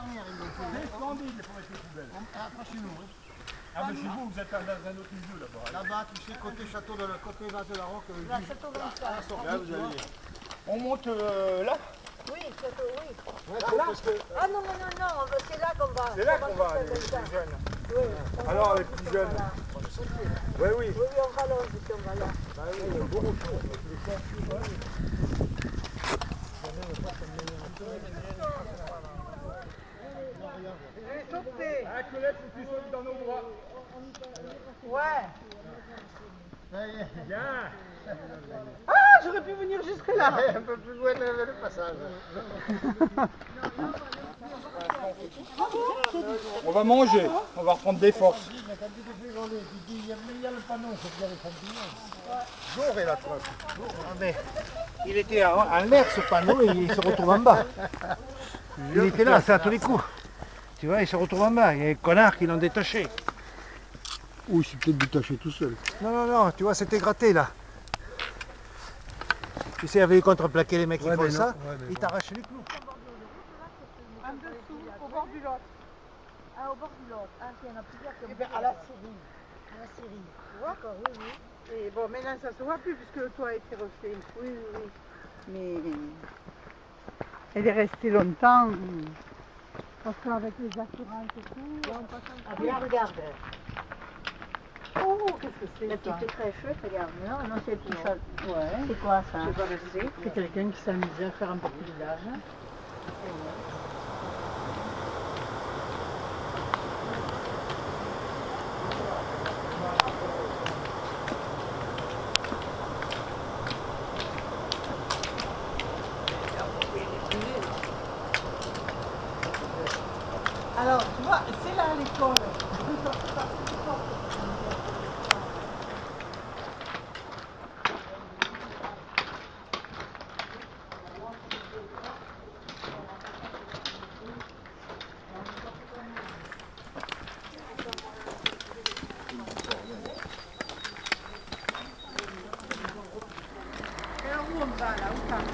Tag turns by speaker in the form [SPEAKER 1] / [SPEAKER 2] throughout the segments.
[SPEAKER 1] Là, on.
[SPEAKER 2] Ah, mais chez vous, vous êtes dans un autre milieu là-bas.
[SPEAKER 3] Là-bas, tu sais, côté château de la côté bas de la Roque, euh,
[SPEAKER 1] Là,
[SPEAKER 3] du-
[SPEAKER 1] château
[SPEAKER 2] Là, vous allez. On monte euh, là
[SPEAKER 1] Oui, château, oui.
[SPEAKER 3] Là, que
[SPEAKER 1] Ah non, non, non, non, c'est là qu'on va.
[SPEAKER 2] C'est là
[SPEAKER 1] On
[SPEAKER 2] qu'on va, les
[SPEAKER 1] Saint-Vincent.
[SPEAKER 2] plus jeunes.
[SPEAKER 1] Oui, on
[SPEAKER 2] Alors,
[SPEAKER 1] va
[SPEAKER 2] les plus
[SPEAKER 1] on
[SPEAKER 2] jeunes.
[SPEAKER 1] va là.
[SPEAKER 2] Oui, oui.
[SPEAKER 1] Oui, oui, on va on va là.
[SPEAKER 3] bah oui, il y a choses.
[SPEAKER 2] Ah, Colette, faut que tu dans nos bras.
[SPEAKER 4] Ouais. Ah, j'aurais pu venir jusque là.
[SPEAKER 3] Un peu plus loin le, passage.
[SPEAKER 2] On va manger, on va reprendre des forces.
[SPEAKER 3] Il et la. Ah, mais il était en l'air ce panneau et il se retrouve en bas. Il était là, ça à tous les coups. Tu vois, il se retrouve en bas. Il y a des connards qui l'ont détaché.
[SPEAKER 5] Ou c'est peut-être détaché tout seul.
[SPEAKER 3] Non, non, non, tu vois, c'était gratté là. Tu sais, avec les contreplaqués, les mecs qui
[SPEAKER 5] Ouais,
[SPEAKER 3] font
[SPEAKER 5] non,
[SPEAKER 3] ça,
[SPEAKER 5] ouais,
[SPEAKER 3] ils
[SPEAKER 5] bon.
[SPEAKER 3] t'arrachent les clous.
[SPEAKER 4] En dessous, au bord du lot.
[SPEAKER 1] Ah, au bord du Lot. Ah, il y en a plusieurs qui ont
[SPEAKER 4] Eh
[SPEAKER 1] pris
[SPEAKER 4] à la Syrie.
[SPEAKER 1] à la Syrie. D'accord, oui, oui.
[SPEAKER 4] Et bon, maintenant ça se voit plus puisque le toit a été refait. Oui, oui, oui. Mais elle est restée longtemps. Parce qu'avec les assurances et tout, on passe
[SPEAKER 1] Ah, bien, regarde.
[SPEAKER 4] Oh, qu'est-ce que c'est
[SPEAKER 1] La
[SPEAKER 4] ça
[SPEAKER 1] petite crèche, regarde. Non, non, c'est petit chat.
[SPEAKER 4] Ouais.
[SPEAKER 1] C'est quoi ça
[SPEAKER 4] Je sais pas ce que c'est. C'est quelqu'un qui s'amusait à faire un petit village. Alors, tu vois, c'est là l'école.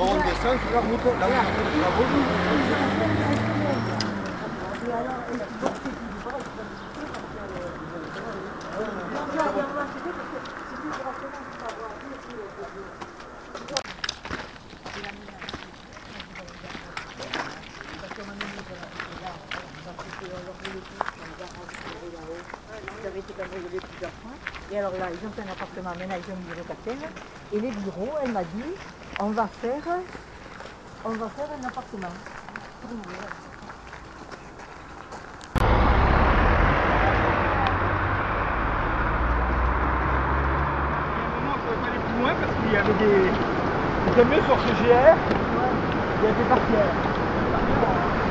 [SPEAKER 3] On descend sur la route, là où.
[SPEAKER 1] Ils avaient été cambriolés plusieurs fois. Et alors là, ils ont fait un appartement, ont mis des locataires. Et les bureaux, elle m'a dit, on va faire, on va faire un appartement.
[SPEAKER 2] À un moment, on ne pouvait pas aller plus avait des, des camions sur ce GR. Il y avait des barrières.